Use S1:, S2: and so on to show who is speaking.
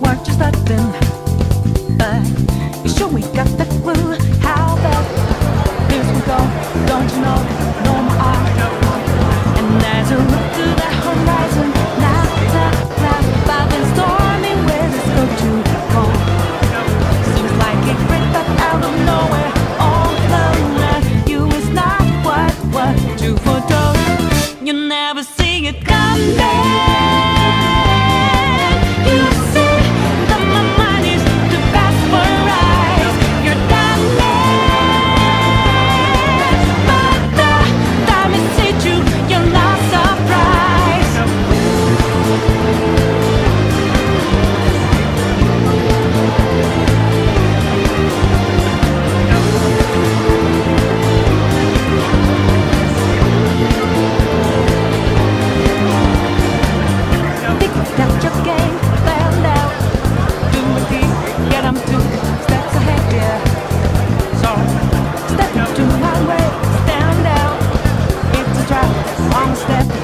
S1: what you starting You Sure, we got the One step